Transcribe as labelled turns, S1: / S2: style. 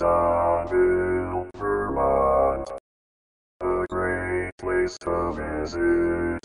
S1: Woodonville, Vermont. A great place to visit.